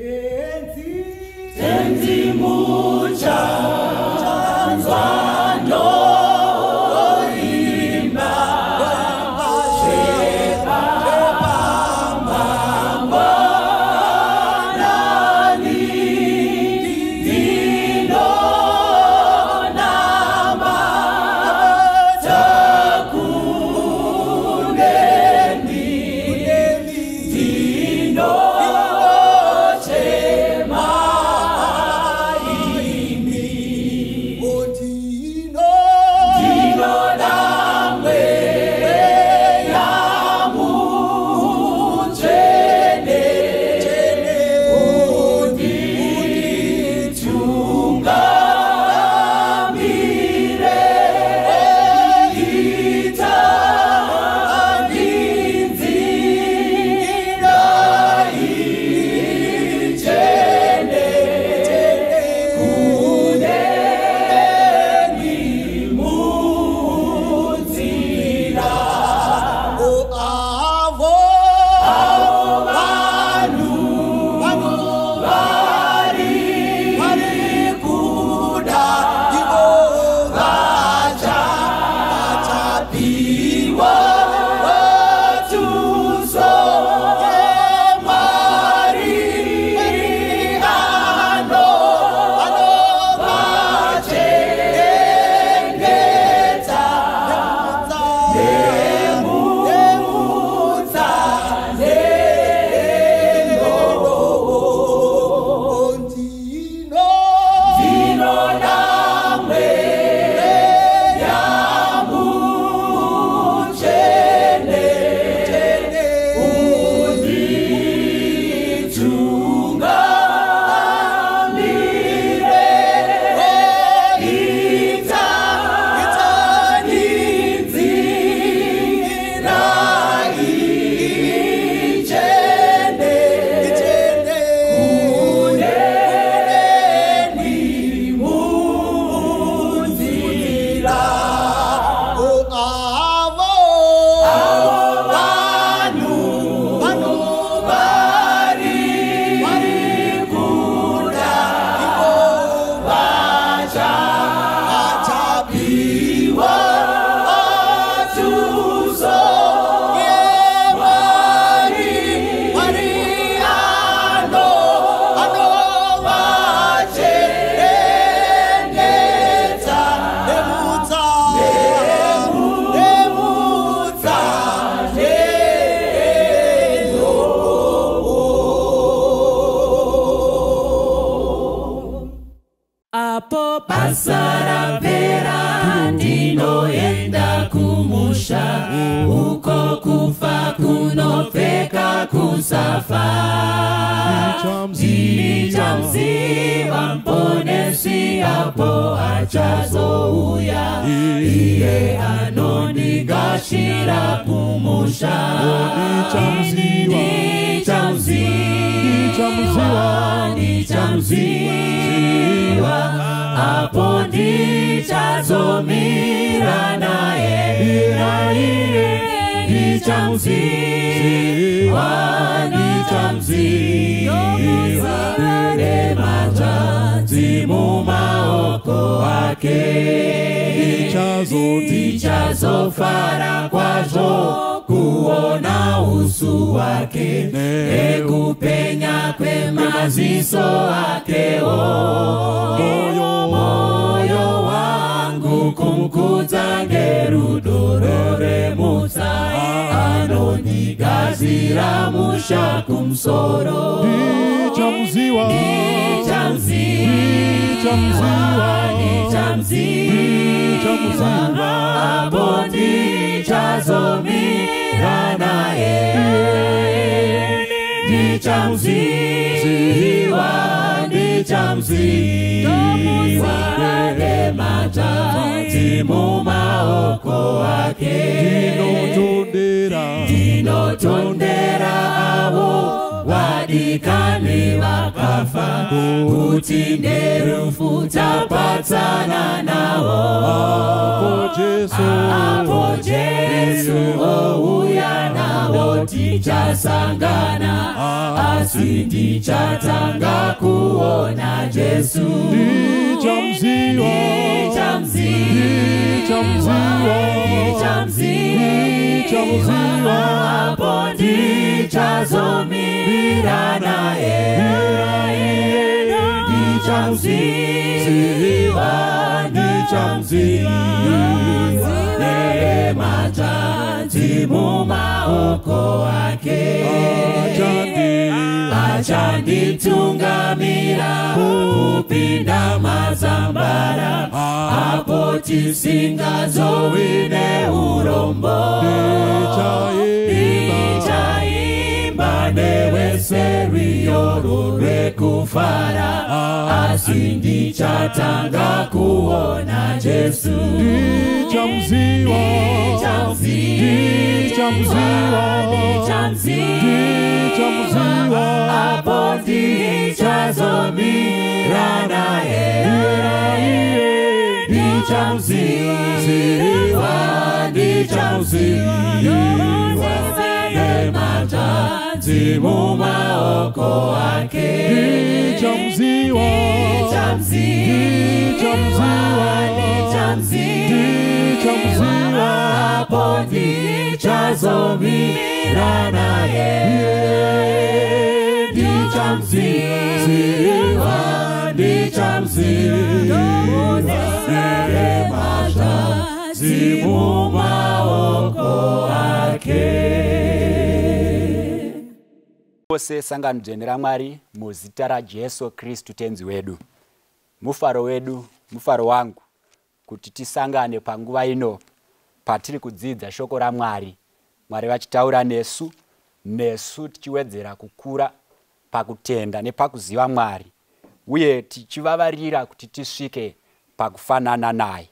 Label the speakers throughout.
Speaker 1: apo nitamziwa hapo di naye. Naye nitamziwa nitamziwa ele matanzi mu maoko ake. Nichazofara kwazo kuona uso wake. Ne kupenya kwema ziso wake oh. o moyo wangu kumkuza ngerudorore musa ah. anonigazira musha kumsoro. Ndicha muziwa.
Speaker 2: Nichamziwa.
Speaker 1: nichamziva apo ndichazomira naye nichamziva nichamziva nematadzi mumaoko ake
Speaker 2: Ndinotondera.
Speaker 1: ndinotondera avo vadikani vakafa kuti nerufu tapatsana navo.
Speaker 2: Apo jesu.
Speaker 1: Ouya navo tichasangana. Asi tichatanga kuona jesu.
Speaker 2: Ndichamziwa
Speaker 1: nichamziwa wapo nitazumira naye nitamziwa nitamziwa neema tazimu maoko ake achanditungamira kupinda mazambara apo tisingazowi neurombo. Ichaimba neweserioro rwekufara asi ndichatanga kuona jesu
Speaker 2: ndichamziwa ndichamziwa
Speaker 1: apo ndichazomira naye ndichamziwa ndichamziwa nematadzi mumaoko ake
Speaker 2: ndichamziwa ndichamziwa
Speaker 1: apo ndichazomira naye. Ndichamziwa ndichamziwa nematadzi mumaoko ake
Speaker 3: ose sangano dzvene ramwari muzita rajesu kristu tenzi wedu. Mufaro wedu mufaro wangu kuti tisangane panguva ino patiri kudzidza shoko ramwari mwari. Vachitaura nesu nesu tichiwedzera kukura pakutenda nepakuziva mwari uye tichivavarira kuti tisvike pakufanana naye.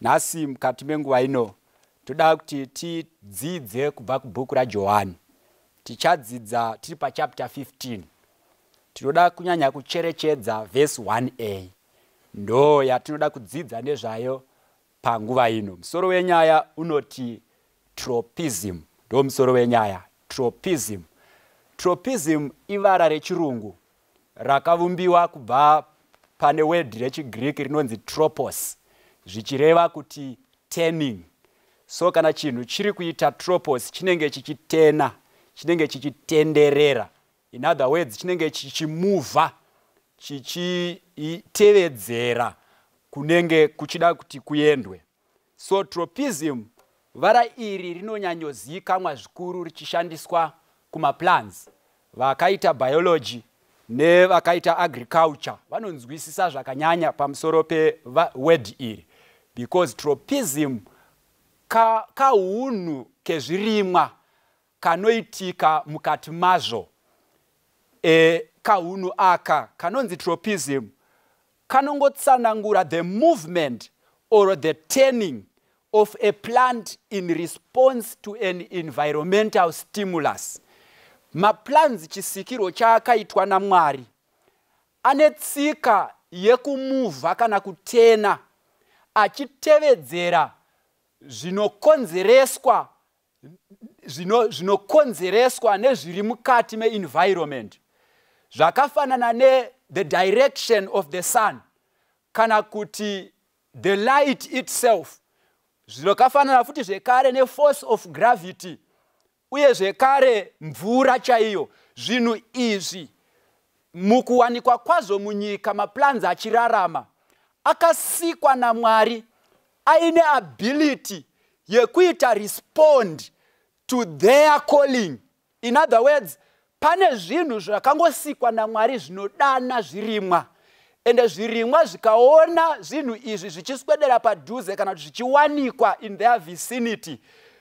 Speaker 3: Nhasi mukati menguva ino toda kuti tidzidze kubva kubhuku rajohani tichadzidza tiri pachapta 15 tinoda kunyanya kucherechedza vhesi 1a ndo yatinoda kudzidza nezvayo panguva ino. Musoro wenyaya unoti tropism. Ndo musoro wenyaya tropism. Tropism ivara rechirungu rakavumbiwa kubva pane wedhi rechigiriki rinonzi tropos zvichireva kuti turning so kana chinhu chiri kuita tropos chinenge chichitena chinenge chichitenderera. In other words chinenge chichimuvha chichitevedzera kunenge kuchida kuti kuendwe. So tropism vara iri rinonyanyozikamwa zvikuru richishandiswa kumaplans vakaita biology nevakaita agriculture vanonzwisisa zvakanyanya pamusoro pewed iri. Because tropism kaunhu ka kezvirimwa kanoitika mukati mazvo. E, kaunhu aka kanonzi tropism kanongotsanangura the movement or the turning of a plant in response to an environmental stimulus. Maplans chisikiro chaakaitwa namwari. Ane tsika yekumuvha kana kutena achitevedzera zvinokonzereswa zvinokonzereswa nezviri mukati meenvironment zvakafanana nethe direction of the sun kana kuti the light itself. Zvinokafanana futi zvekare neforce of gravity uye zvekare mvura chaiyo. Zvinhu izvi mukuwanikwa kwazvo munyika maplans achirarama akasikwa namwari aine ability yekuita respond to their calling. In other words pane zvinhu zvakangosikwa namwari zvinodana zvirimwa. Ende zvirimwa zvikaona zvinhu izvi zvichiswedera padhuze kana kuti zvichiwanikwa in their vicinity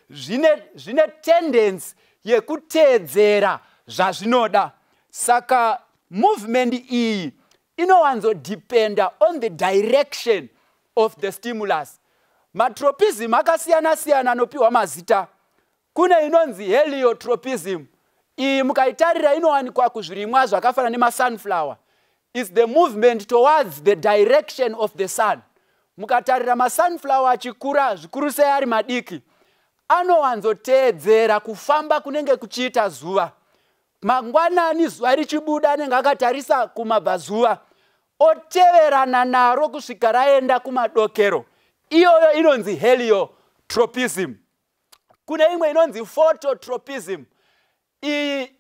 Speaker 3: zvine, zvine tendency yekuteedzera zvazvinoda. Saka movement iyi inowanzodependa on the direction of the stimulus. Matropism akasiyana siyana anopiwa mazita kune inonzi heliotropism iyi mukaitarira inowanikwa kuzvirimwa zvakafanana nemasunflower. Is the movement towards the direction of the sun. Mukatarira masunflower achikura zvikuru sei ari madiki anowanzoteedzera kufamba kunenge kuchiita zuva. Mangwanani zuva richibuda anenge akatarisa kumabvazuva oteverana naro kusvika raenda kumadokero. Iyoyo inonzi heliotropism kune imwe inonzi phototropism. Iyi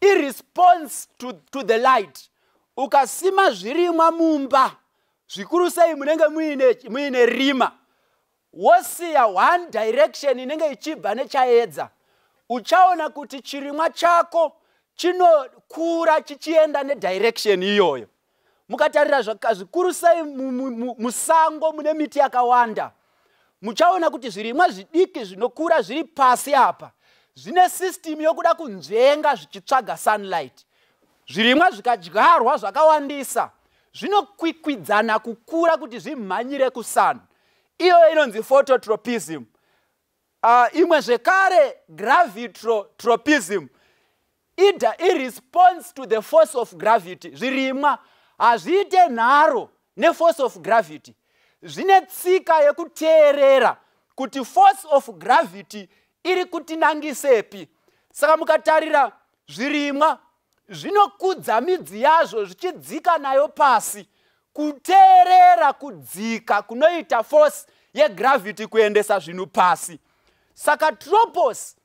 Speaker 3: iresponse to, to the light. Ukasima zvirimwa mumba zvikuru sei munenge muine, muine rima wosiya one direction inenge ichibva nechaedza. Uchaona kuti chirimwa chako chinokura chichienda nedirection iyoyo. Mukatarira zvikuru sei musango mune miti yakawanda muchaona kuti zvirimwa zvidiki zvinokura zviri pasi apa. Zvine system yokuda kunzvenga zvichitsvaga sunlight. Zvirimwa zvikadyarwa zvakawandisa zvinokwikwidzana kukura kuti zvimhanyire kusun iyoyo inonzi phototropism. Uh, imwe zvekare gravitrotropism ida iresponse to the force of gravity. Zvirimwa hazviite nharo neforce of gravity zvine tsika yekuteerera kuti force of gravity iri kutinangisepi. Saka mukatarira zvirimwa zvinokudza midzi yazvo zvichidzika nayo pasi kuteerera kudzika kunoita force yegravity kuendesa zvinhu pasi. Saka tropos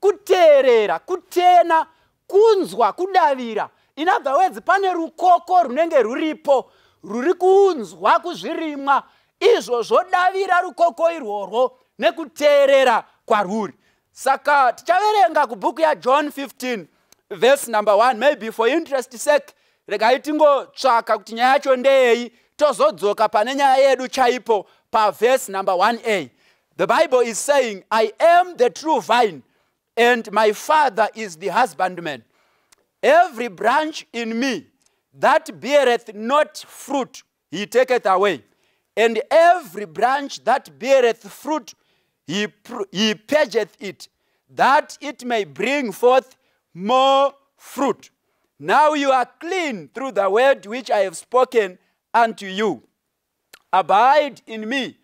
Speaker 3: kuteerera kutena kunzwa kudavira in other words pane rukoko runenge ruripo rwuri kuunzwa kuzvirimwa izvo zvodavira rukoko irworwo nekuteerera kwarwuri. Saka tichaverenga kubhuku yajohn 15 vhesi number 1 maybe for interest sake regai tingotsvaka kuti nyaya yacho ndeyei tozodzoka pane nyaya yedu chaipo pavhesi number 1a the bible is saying i am the true vine and my father is the husbandman. Every branch in me that beareth not fruit he taketh away and every branch that beareth fruit he, he purgeth it that it may bring forth more fruit. Now you are clean through the word which i have spoken unto you. Abide in me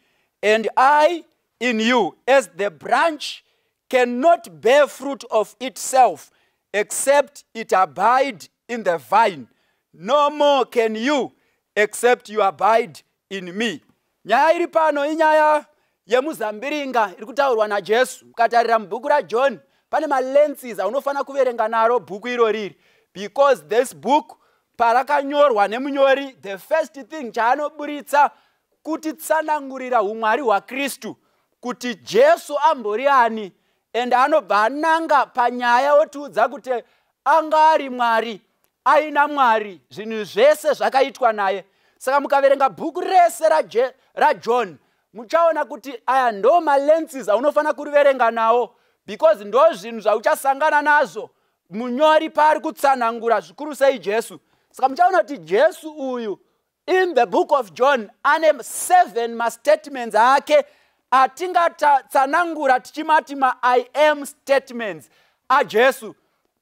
Speaker 3: and i in you as the branch cannot bear fruit of itself except it abide in the vine. No more can you except you abide in me. Nyaya iri pano inyaya yemuzambiringa iri kutaurwa najesu. Mukatarira mubhuku rajohn pane malenses aunofanira kuverenga naro bhuku iroriri because this book parakanyorwa nemunyori the first thing chaanoburitsa kutitsanangurira umwari hwakristu kuti jesu ambori ani and anobva ananga panyaya otiudza kuti anga ari mwari aina mwari zvinhu zvese zvakaitwa naye saka mukaverenga bhuku rese rajohn muchaona kuti aya ndo malenses aunofanira kuriverenga nawo because ndo zvinhu zvauchasangana nazvo. Munyori paari kutsanangura zvikuru sei jesu. Saka muchaona kuti jesu uyu in the book of john ane seven mastatements ake atingatsanangura tichimati mai am statements ajesu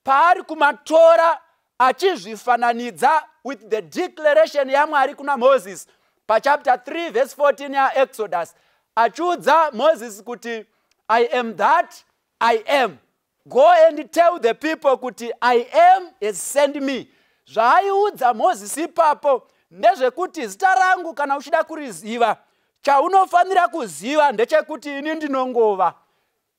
Speaker 3: paari kumatora achizvifananidza with the declaration yamwari kuna moses pachapter 3 verse 14 yaexodus achiudza moses kuti i am that i am. Go and tell the people kuti i am has send me. Zvaaiudza moses ipapo ndezvekuti zita rangu kana uchida kuriziva chaunofanira kuziva ndechekuti ini ndinongova.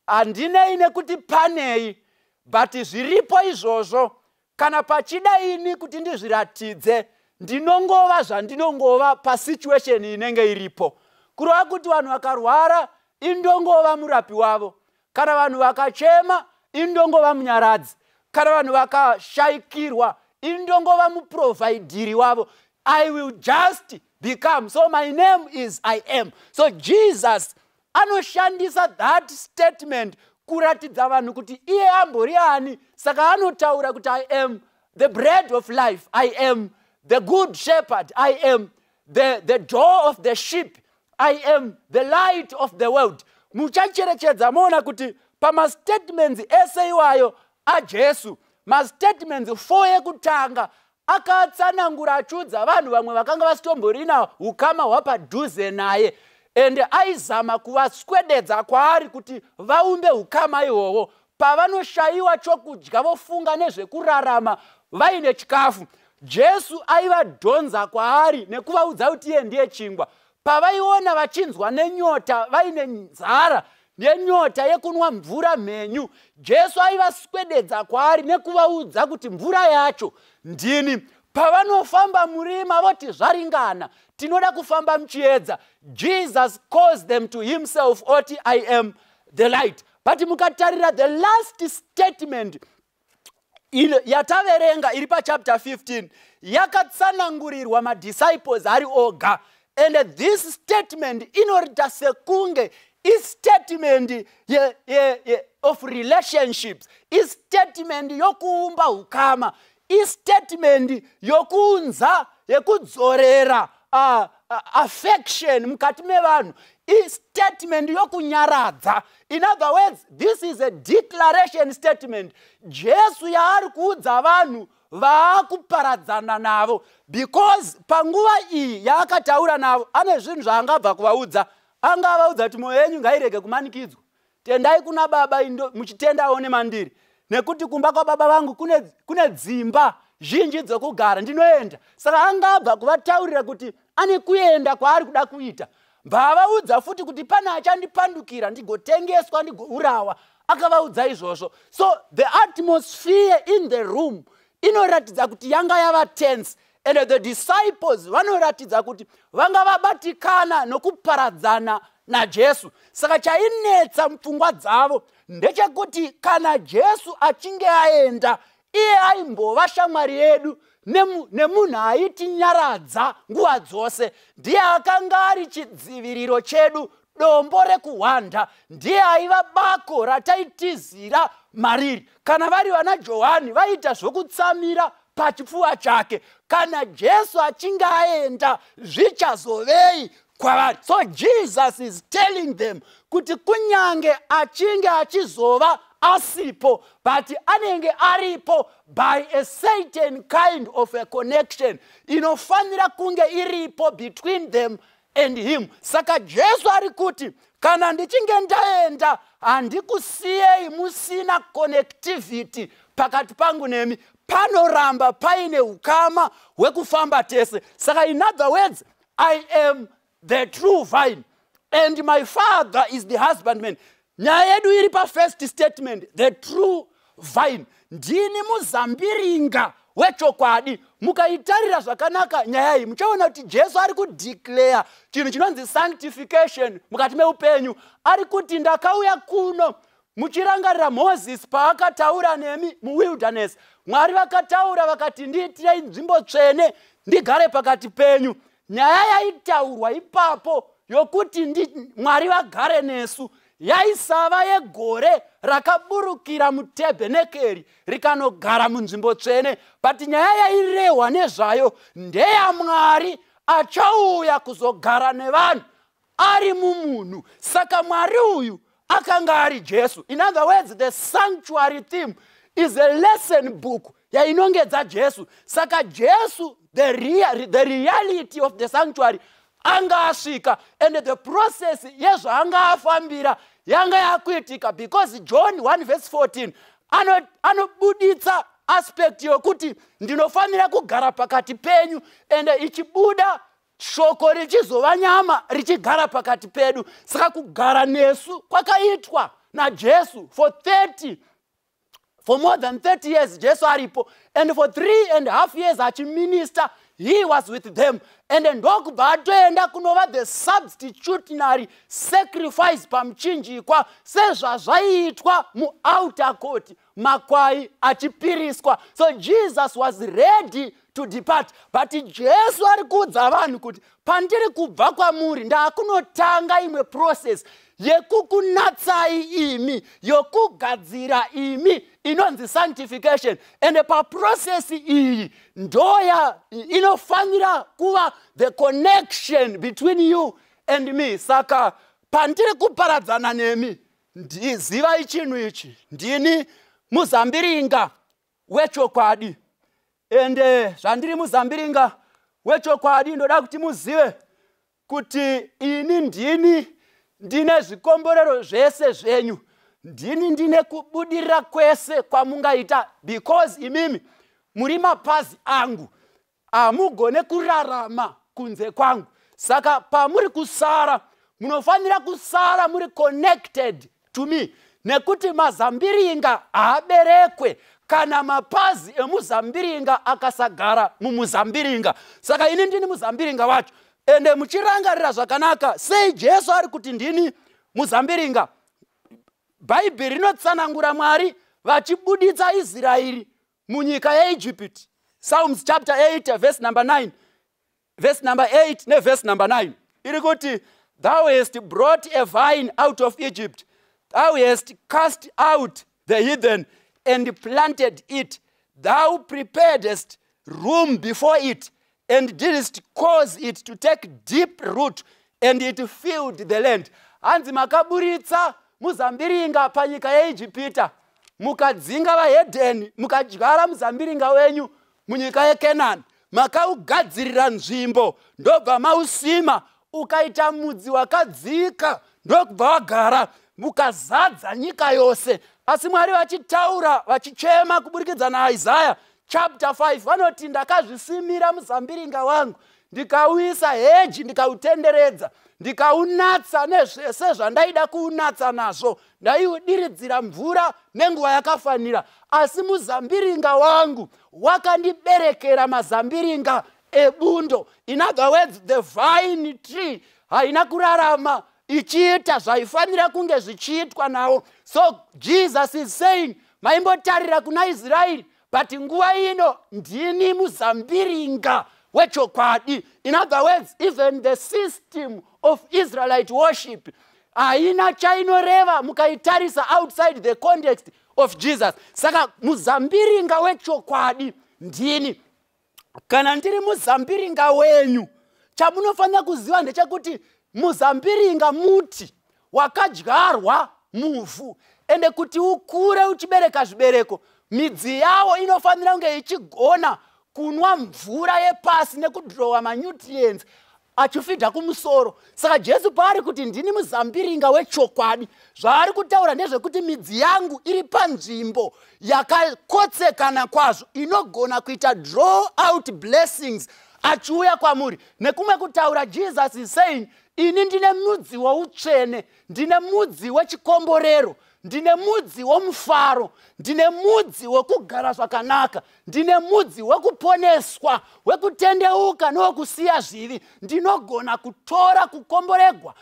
Speaker 3: Handinei nekuti panei but zviripo izvozvo kana pachida ini kuti ndizviratidze ndinongova zvandinongova pasituation inenge iripo. Kureva kuti vanhu vakarwara indongova murapi wavo. Kana vanhu vakachema indongova munyaradzi. Kana vanhu vakashayikirwa indongova muprovhaidhiri wavo. I will just become so my name is i am. So jesus anoshandisa that statement kuratidza vanhu kuti iye ambori ani saka anotaura kuti i am the bread of life. I am the good shepherd. I am the, the door of the sheep. I am the light of the world. Muchacherechedza moona kuti pamastatements ese iwayo ajesu mastatements four ekutanga akatsanangura achiudza vanhu vamwe vakanga vasitomborina ukama hwapadhuze naye. Ende aizama kuvaswededza kwaari kuti vaumbe ukama ihwohwo pavanoshayiwa chokudya vofunga nezvekurarama vaine chikafu. Jesu aivadhonza kwaari nekuvaudza kuti iye ndiye chingwa. Pavaiona vachinzwa nenyota vaine nzara nenyota yekunwa mvura mhenyu jesu aivaswededza kwaari nekuvaudza kuti mvura yacho ndini. Pavanofamba murima voti zvaringana tinoda kufamba muchiedza. Jesus calls them to himself oti i am the light but mukatarira the last statement yataverenga iri pachapter 15 yakatsanangurirwa madisciples ari oga. And this statement inoita sekunge istatement ye, ye, ye, of relationships istatement yokuumba ukama istatement yokuunza yekudzorera uh, affection mukati mevanhu. Istatement yokunyaradza. In other words this is a declaration statement. Jesu yaari kuudza vanhu vaakuparadzana navo. Because panguva iyi yaakataura navo ane zvinhu zvaangabva kuvaudza. Angavaudza kuti mwoyo yenyu ngairege kumanikidzwa. Tendai kuna baba indo muchitendawo nemandiri nekuti kumba kwababa vangu kune, kune dzimba zhinji dzokugara ndinoenda. Saka angabva kuvataurira kuti ane kuenda kwaari kuda kuita. Mbavaudza futi kuti pane achandipandukira ndigotengeswa ndigourawa akavaudza izvozvo. So the atmosphere in the room inoratidza kuti yanga yava tense and the disciples vanoratidza kuti vanga vabatikana nokuparadzana najesu saka chainetsa mupfungwa dzavo ndechekuti kana jesu achinge aenda iye aimbova shamwari yedu nemunhu aitinyaradza nguva dzose ndiye akanga ari chidziviriro chedu dombo rekuhwanda. Ndiye aiva bako rataitizira mariri. Kana vari vana johani vaiita zvokutsamira pachipfuva chake. Kana jesu achinge aenda zvichazovei kwavari. So jesus is telling them kuti kunyange achinge achizova asipo but anenge aripo by a certain kind of a connection. Inofanira kunge iripo between them and him. Saka jesu ari kuti kana ndichinge ndaenda handikusiyei musina connectivity pakati pangu nemi. Panoramba paine ukama hwekufamba tese. Saka in other words i am the true vine and my father is the husbandman nyaya yedu iri pafirst statement the true vine. Ndini muzambiringa wechokwadi. Mukaitarira zvakanaka nyaya iyi. Muchaona kuti jesu ari kudeclare chinhu chinonzi sanctification mukati meupenyu. Ari kuti ndakauya kuno muchirangarira mozisi paakataura nemi muwilderness. Mwari vakataura vakati ndiitirei nzvimbo tsvene ndigare pakati penyu. Nyaya yaitaurwa ipapo yokuti mwari vagare nesu yaisava yegore rakaburukira mutebhenekeri rikanogara munzvimbo tsvene. But nyaya yairehwa nezvayo ndeyamwari achauya kuzogara nevanhu. Ari mumunhu. Saka mwari uyu akanga ari jesu. In other words the sanctuary theme is a lesson book yainongedza jesu. Saka jesu the, rea the reality of the sanctuary anga asvika and the process yezvaanga afambira yanga yakuitika because john 1 verse 14 anobuditsa ano aspect yokuti ndinofanira kugara pakati penyu ende ichibuda shoko richizova nyama richigara pakati pedu. Saka kugara nesu kwakaitwa najesu for 30 for more than 30 years jesu aripo and for three and half years achiminista he was with them. And ndokubva atoenda kunova the substitutionary sacrifice pamuchinjikwa sezvazvaiitwa muouter court makwai achipiriswa. So jesus was ready to depart. But jesu ari kuudza vanhu kuti pandiri kubva kwamuri ndaakunotanga imwe process yekukunatsai imi yokugadzira imi inonzi sanctification. Ende paprocesi iyi ndoya inofanira kuva the connection between you and me. Saka pandiri kuparadzana nemi zivai chinhu ichi. Ndini muzambiringa wechokwadi ende zvandiri muzambiringa wechokwadi ndoda kuti muzive kuti ini ndini ndine zvikomborero zvese zvenyu. Ndini ndine kubudirira kwese kwamungaita because imimi muri mapazi angu. Hamugone kurarama kunze kwangu. Saka pamuri kusara munofanira kusara muri connected to me nekuti mazambiringa haaberekwe kana mapazi emuzambiringa akasagara mumuzambiringa. Saka ini ndini muzambiringa wacho. Ende muchirangarira zvakanaka. Sei jesu ari kuti ndini muzambiringa? Bhaibheri rinotsanangura mwari vachibuditsa israeri munyika yeijipiti psalms chapter 8 verse number 9 verse number 8 neverse number 9 iri kuti thou hast brought a vine out of egypt. Thou hast cast out the heathen and planted it. Thou preparedest room before it and didst cause it to take deep root and it filled the land. Hanzi makaburitsa muzambiringa panyika yeijipita mukadzinga vahedheni mukadyara muzambiringa wenyu munyika yekenani makaugadzirira nzvimbo ndobva mausima ukaita mudzi wakadzika ndokubva wagara mukazadza nyika yose asi mwari vachitaura vachichema kuburikidza naisaya chapter 5 vanoti ndakazvisimira muzambiringa wangu ndikauyisa heji ndikautenderedza ndikaunatsa nezvese zvandaida kuunatsa nazvo ndaiudiridzira mvura nenguva yakafanira. Asi muzambiringa wangu wakandiberekera mazambiringa ebundo in other words the vine tree haina kurarama ichiita zvaifanira kunge zvichiitwa nawo so jesus is saying maimbotarira kuna israeri but nguva ino ndini muzambiringa wechokwadi. In other words even the system of israelite worship haina chainoreva mukaitarisa outside the context of jesus. Saka muzambiringa wechokwadi ndini. Kana ndiri muzambiringa wenyu chamunofanira kuziva ndechekuti muzambiringa muti wakadyarwa muvhu. Ende kuti ukure uchibereka zvibereko midzi yawo inofanira kunge ichigona kunwa mvura yepasi nekudhirowa manutrients achifidha kumusoro. Saka jesu paari kuti ndini muzambiringa wechokwadi zvaari kutaura ndezvekuti midzi yangu iri panzvimbo yakakotsekana kwazvo inogona kuita draw out blessings achiuya kwamuri. Nekumwe kutaura jesus is saying ini ndine mudzi woutsvene ndine mudzi wechikomborero ndine mudzi womufaro ndine mudzi wekugara zvakanaka. Ndine mudzi wekuponeswa wekutendeuka newokusiya zvivi. Ndinogona kutora kukomboregwa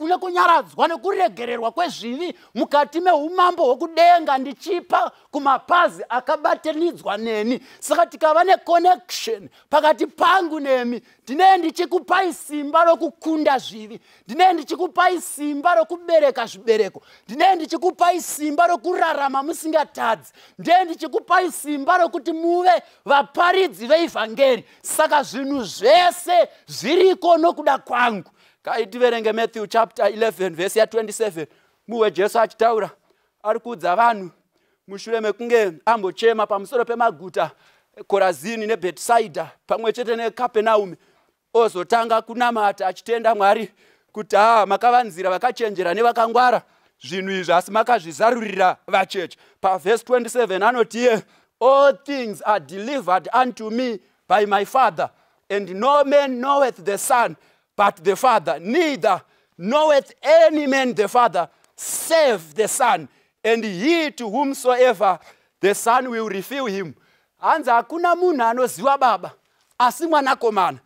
Speaker 3: nekunyaradzwa nekuregererwa kwezvivi mukati meumambo hwokudenga ndichipa kumapazi akabatanidzwa neni. Saka tikava neconnection pakati pangu nemi. Ndinee ndichikupai simba rokukunda zvivi. Ndinee ndichikupai simba rokubereka zvibereko. Ndinee ndichikupai simba rokurarama musingatadzi ndee ndichikupai simba rokuti muve vaparidzi veivhangeri. Saka zvinhu zvese zviriko nokuda kwangu. Kaitiverenge matthew chapter 11 vhesi ya27 muwe jesu achitaura. Ari kuudza vanhu mushure mekunge ambochema pamusoro pemaguta korazini nebhetisaidha pamwe chete nekapenaumi ozotanga kunamata achitenda mwari kuti haa makavanzira vakachenjera nevakangwara zvinhu izvi asi makazvizarurira vacheche. Pavhesi 27 anoti iye all things are delivered unto me by my father and no man knoweth the son but the father neither knoweth any man the father save the son and he to whomsoever the son will reveal him. Hanzi hakuna munhu anoziva baba asi mwanakomana.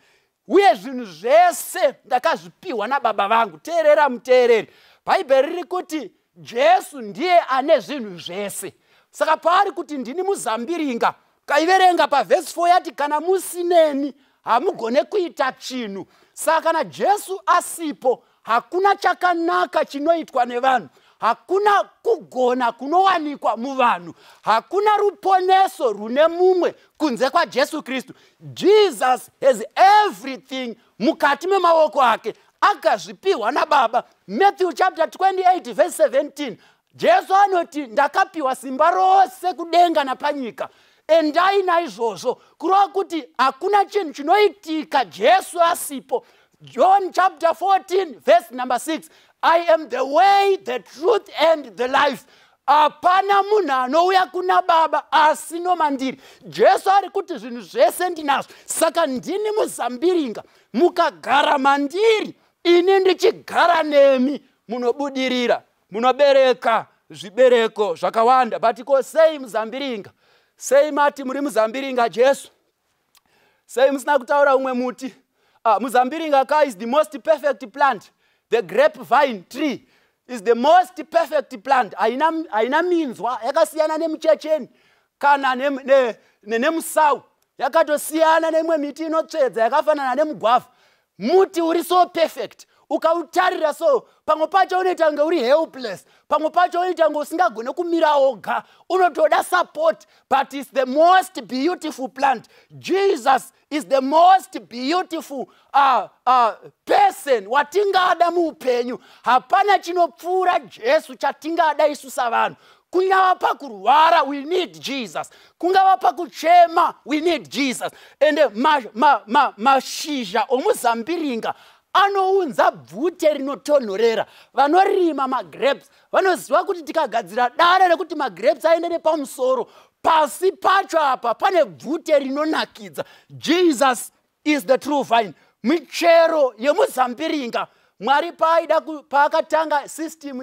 Speaker 3: Uye zvinhu zvese ndakazvipiwa nababa vangu teerera muteereri bhaibheri riri kuti jesu ndiye ane zvinhu zvese. Saka paari kuti ndini muzambiringa kaiverenga pavhesi 4 yati kana musineni hamugone kuita chinhu. Saka kana jesu asipo hakuna chakanaka chinoitwa nevanhu. Hakuna kugona kunowanikwa muvanhu. Hakuna ruponeso rune mumwe kunze kwajesu kristu. Jesus has everything mukati memaoko ake akazvipiwa nababa. Matthew chapter 28 verse 17 jesu anoti ndakapiwa simba rose kudenga napanyika. Endai naizvozvo. Kureva kuti hakuna chinhu chinoitika jesu asipo. John chapter 14 verse number 6 i am the way the truth and the life. Hapana munhu anouya kuna baba asi nomandiri. Jesu ari kuti zvinhu zvese ndinazvo saka ndini muzambiringa. Mukagara mandiri ini ndichigara nemi munobudirira munobereka zvibereko zvakawanda. But ko sei muzambiringa? Sei mati muri muzambiringa jesu? Sei musina kutaura umwe muti? Uh, muzambiringa ka is the most perfect plant. The grape vine tree is the most perfect plant. Haina, haina minzwa yakasiyana nemuchecheni kana nemusau ne, ne, yakatosiyana neimwe miti inotsvedza yakafanana nemugwavha muti uri so perfect. Ukautarira so pamwe pacho unoita kunge uri helpless. Pamwe pacho unoita kunge usingagone kumira oga. Unotoda support but is the most beautiful plant. Jesus is the most beautiful uh, uh, person watingada muupenyu. Hapana chinopfuura jesu chatingada isu savanhu kungava pakurwara we need jesus. Kungava pakuchema we need jesus. Ende mashizha ma, ma, ma omuzambiringa anounza bvute rinotonhorera. Vanorima magrapes vanoziva kuti tikagadzira dare rekuti magrapes aende nepamusoro. Pasi pacho apa pane bvute rinonakidza. Jesus is the true vine. Michero yemuzambiringa. Mwari paaida paakatanga system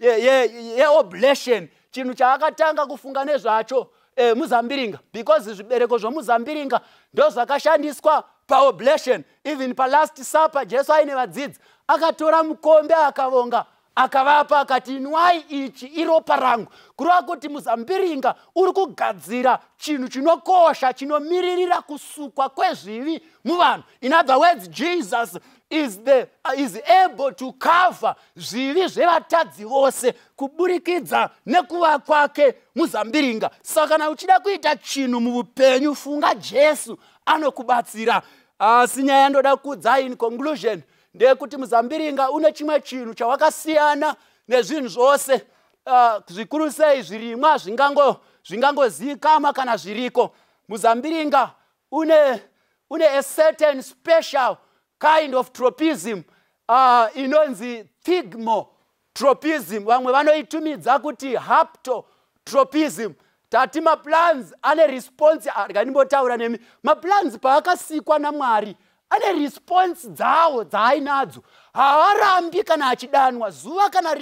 Speaker 3: yeoblation ye, ye, chinhu chaakatanga kufunga nezvacho e, muzambiringa. Because zvibereko zvomuzambiringa ndo zvakashandiswa paoblation. Even palast supper jesu aine vadzidzi akatora mukombe akavonga akavapa akati inwai ichi iropa rangu. Kureva kuti muzambiringa uri kugadzira chinhu chinokosha chinomiririra kusukwa kwezvivi muvanhu. In other words jesus is, the, uh, is able to cover zvivi zvevatadzi vose kuburikidza nekuva kwake muzambiringa. Saka kana uchida kuita chinhu muupenyu funga jesu anokubatsira. Asi nyaya yandoda kuudzai in conclusion ndeyekuti muzambiringa une chimwe chinhu chawakasiyana nezvinhu zvose. Uh, zvikuru sei zvirimwa zvingangozikama kana zviriko. Muzambiringa une, une a certain special kind of tropism uh, inonzi thigmo tropism. Vamwe vanoitumidza kuti hapto tropism tati maplans ane response arganimbotaura nemi maplans paakasikwa namwari ane response dzawo dzaainadzo haarambi kana achidanwa zuva kana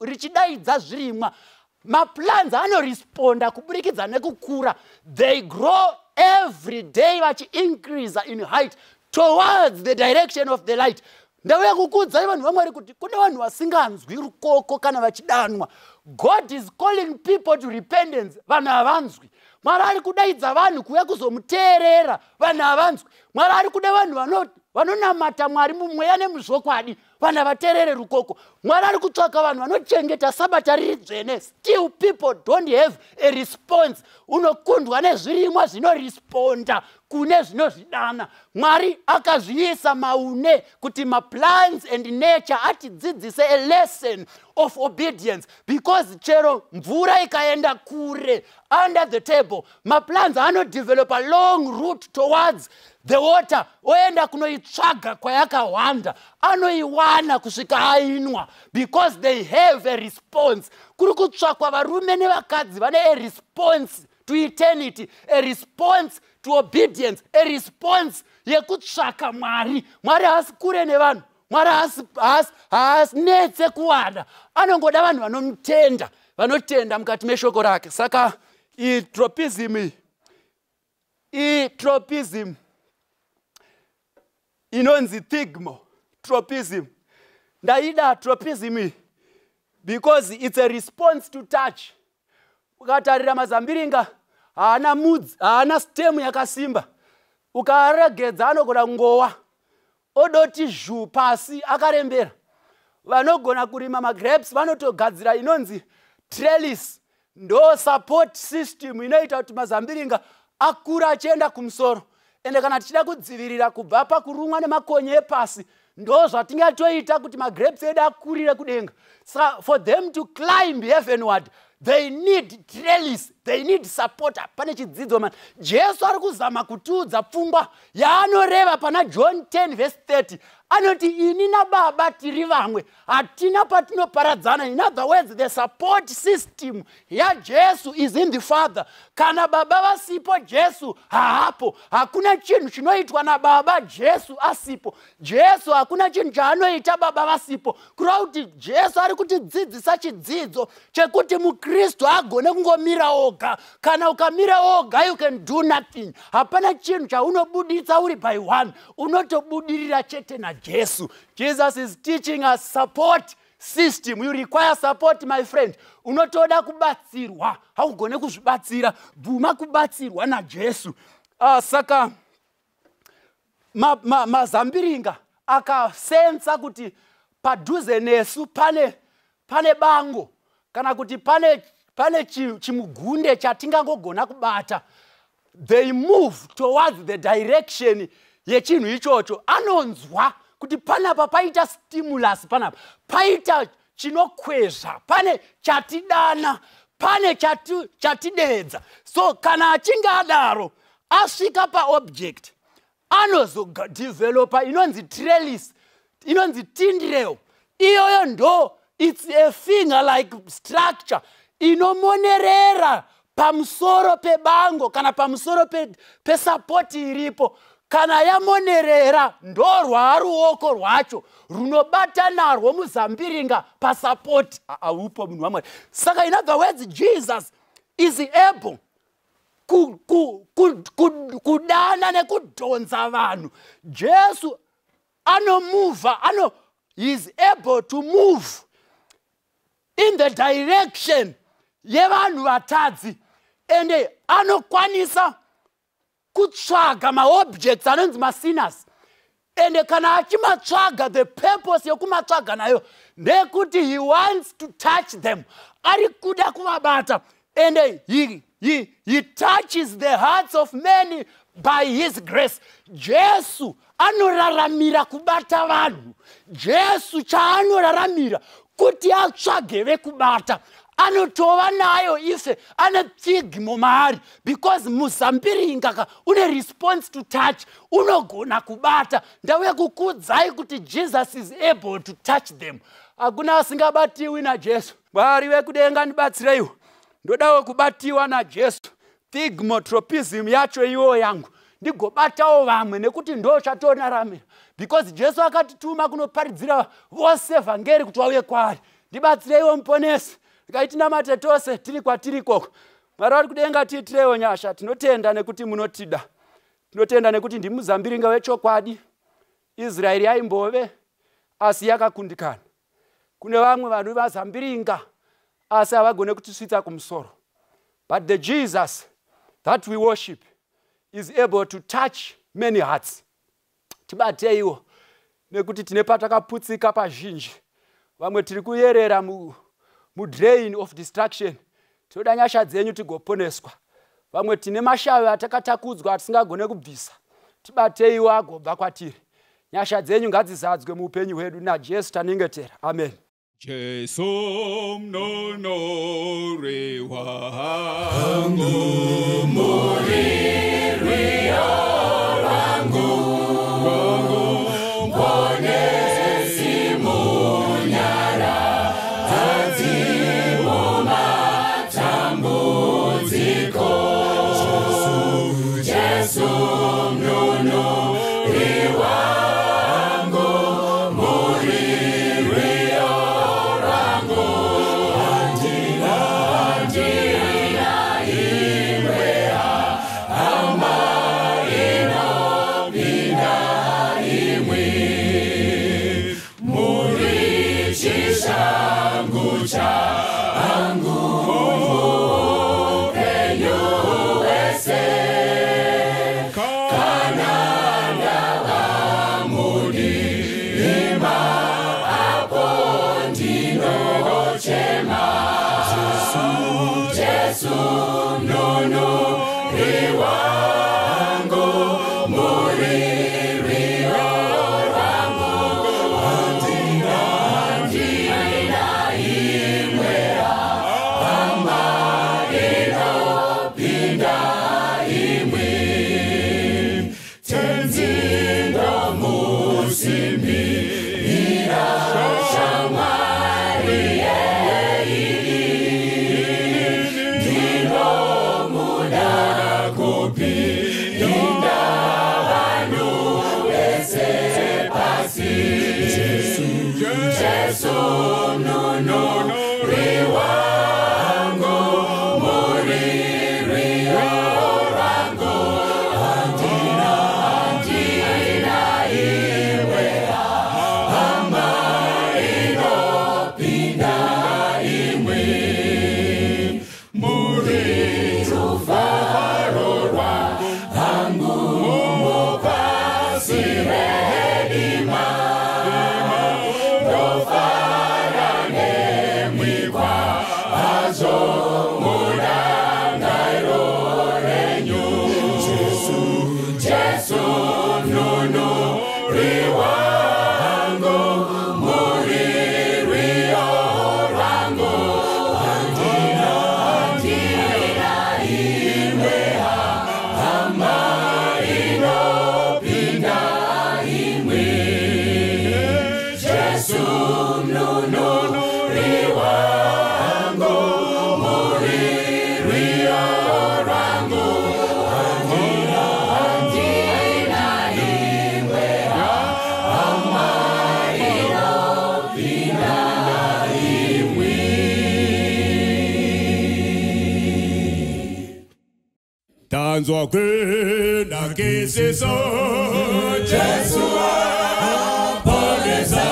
Speaker 3: richidaidza richi zvirimwa. Maplans anoresponda kuburikidza nekukura. They grow every day vachiincreasa in height towards the direction of the light. Ndauya kukuudzai vanhu vamwari kuti kune vanhu vasinganzwi rukoko kana vachidanwa. God is calling people to repentance. Vanhu havanzwi. Mwari ari kudaidza vanhu kuuya kuzomuteerera. Vanhu havanzwi. Mwari ari kuda vanhu vanonamata mwari mumweya nemuzvokwadi vanhu havateerere rukoko. Mwari ari kutsvaka vanhu vanochengeta sabata riri dzvene. Still people don't have a response. Unokundwa nezvirimwa zvinoresponda kune zvinozvidana. Mwari akazviisa maune kuti maplans and nature atidzidzise a lesson of obedience. Because chero mvura ikaenda kure under the table maplans anodevelop a long route towards the water oenda kunoitsvaga kwayakahwanda anoiwana kusvika ainwa because they have a response. Kuri kutsvakwa varume nevakadzi vane a response to eternity a response to obedience a response yekutsvaka mwari. Mwari haasi kure nevanhu mwari haasinetse kuwanda anongoda vanhu vanomutenda vanotenda mukati meshoko rake. Saka itropism itropism inonzi thigmo tropism. Ndaida tropism because its a response to touch. Ukatarira mazambiringa haana mudzi haana stemu yakasimba. Ukaregedza anogona kungowa odoti zhu pasi akarembera. Vanogona kurima magrapes vanotogadzira inonzi trelis ndo support system inoita kuti mazambiringa akura achienda kumusoro. Ende kana tichida kudzivirira kubva pakurumwa nemakonye epasi ndo zvatingatoita kuti magrapes edu akurire kudenga. Saka for them to climb heavenward they need trellis they need support pane chidzidzo man. Jesu ari kuzama kutiudza pfungwa yaanoreva pana john 10 vhese 30 anoti ini nababa tiri vamwe hatina patinoparadzana in other words the support system yajesu is in the father. Kana baba vasipo jesu haapo. Hakuna chinhu chinoitwa nababa jesu asipo. Jesu hakuna chinhu chaanoita baba vasipo. Kureva kuti jesu ari kutidzidzisa chidzidzo chekuti mukristu agone kungomira oga. Kana ukamira oga you can do nothing. Hapana chinhu chaunobuditsa uri by one unotobudirira chete najesu jesus is teaching us support system. You require support my friend. Unotoda kubatsirwa. Haugone kuzvibatsira. Bvuma kubatsirwa najesu uh, saka mazambiringa ma, ma akasensa kuti padhuze nesu pane pane bango. Kana kuti pane pane chimugunde chatingangogona kubata they move towards the direction yechinhu ichocho. Anonzwa kuti panapa paita stimulus panapa. Paita chinokwezva pane chatidana pane chatideedza so kana achinge adaro asvika paobject anozodevelopa inonzi trellis inonzi tindrel iyoyo ndo its a finger like structure inomonerera pamusoro pebango kana pamusoro pesapoti pe iripo kana yamonerera ndo rwaruoko rwacho runobata narwo muzambiringa pasapoti. Aupo munhu wamwari saka in other words jesus is able kudana nekudhonza vanhu. Jesu anomuvha ano is able to move in the direction yevanhu vatadzi ende anokwanisa kutsvaga maobjects anonzi masinas. Ende kana achimatsvaga the purpose yekumatsvaga nayo ndekuti he wants to touch them. Ari kuda kuvabata ende he, he, he touches the hearts of many by his grace. Jesu anoraramira kubata vanhu. Jesu chaanoraramira kuti atsvage vekubata anotova nayo ife ane pfigimo maari because muzambiringaka une response to touch unogona kubata. Ndauya kukudzai kuti jesus is able to touch them. Hakuna asingabatiwi najesu mwari vekudenga ndibatsireiwo. Ndodawo kubatiwa najesu pigmotropism yacho iwoyo yangu. Ndigobatawo vamwe nekuti ndo chatonaramira because jesu akatituma kunoparidzira vose vhangeri kuti vauye kwaari. Ndibatsireiwo muponesi ndikaitinamate tose tiri kwatiri ikoko mwari vari kudenga tiitirewo nyasha tinotenda nekuti munotida. Tinotenda nekuti ndimuzambiringa wechokwadi. Israeri yaimbove asi yakakundikana. Kune vamwe vanhu vazambiringa asi havagone kutisvitsa kumusoro. But the jesus that we worship is able to touch many hearts. Tibateiwo nekuti tine patakaputsika pazhinji. Vamwe tiri kuyerera mudrain of destruction. Tinoda nyasha dzenyu tigoponeswa. Vamwe tine mashavi atakatakudzwa atisingagone kubvisa tibateiwo agobva kwatiri. Nyasha dzenyu ngadzizadzwe muupenyu hwedu najesu tanyengetera amen.
Speaker 1: Jesu mnonore wangu Jésus. Oh. nzwa kwenda kisiso Jesu apoleza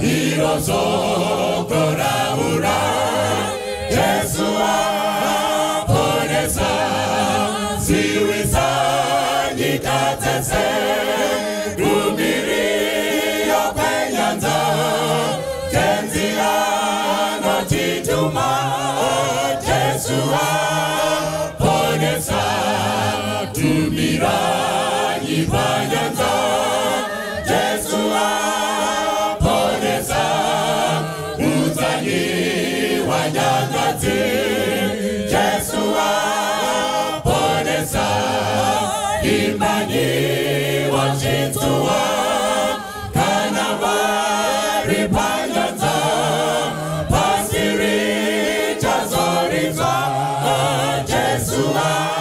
Speaker 1: hilo zote oh. Jesu